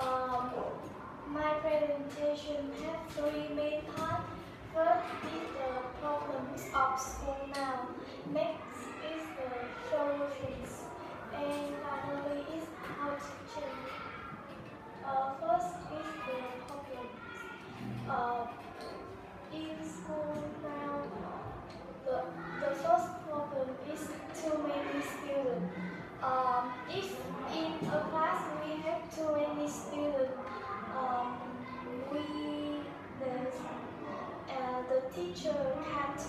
Um, my presentation has three main parts. First is the problems of school now. Next is the solutions. And finally is how to change. show cats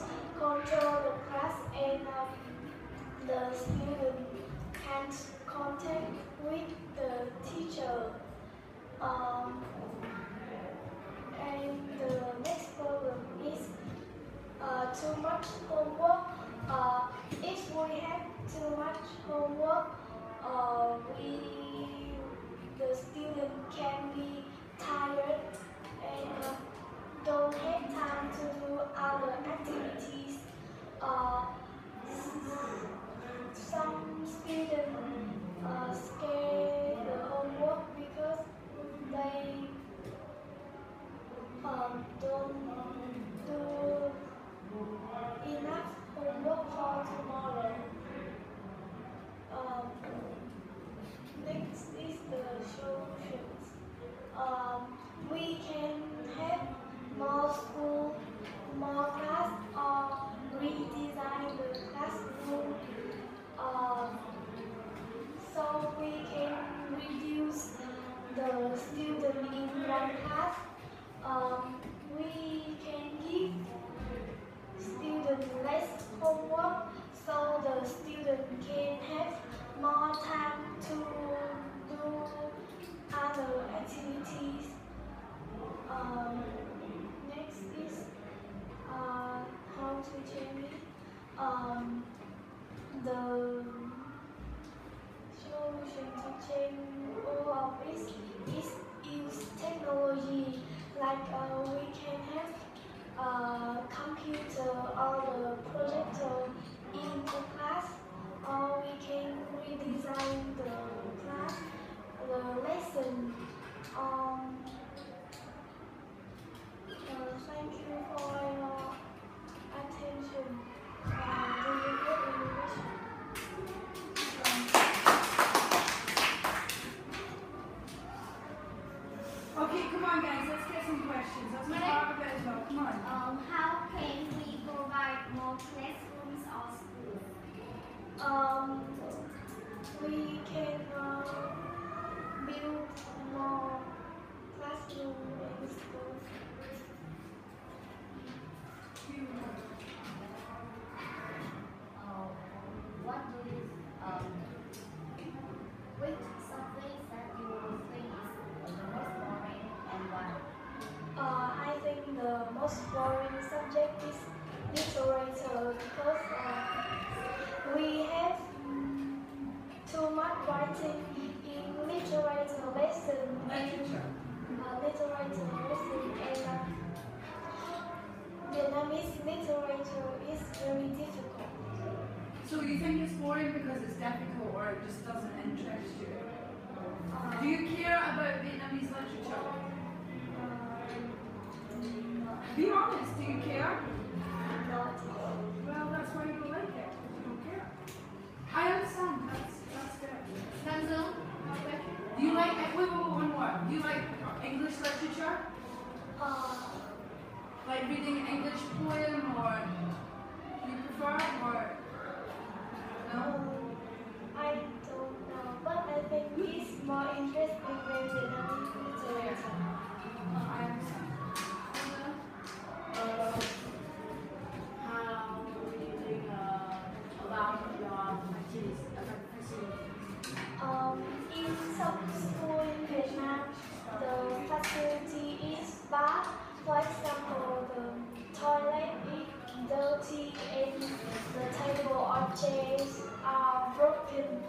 Most. songs which I. Um, the solution to change all of oh, this uh, is, is technology we can to my Vietnamese is very difficult. So you think it's boring because it's difficult or it just doesn't interest you? Do you care about Vietnamese literature? Um, Be honest, Do you like English literature? Uh, like reading English poem or you prefer or? broken.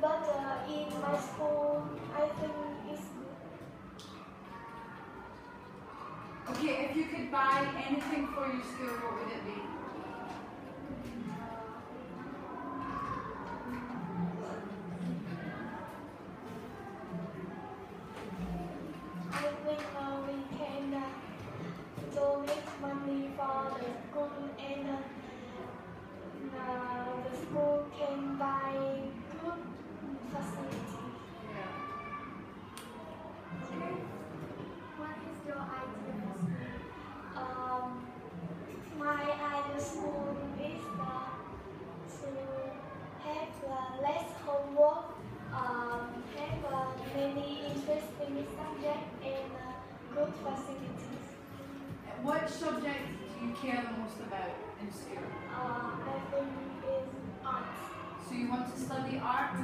But uh, in my school, I think it's good. Okay, if you could buy anything for your school, what would it be? care the most about in school? Uh, I think is art. So you want to study art?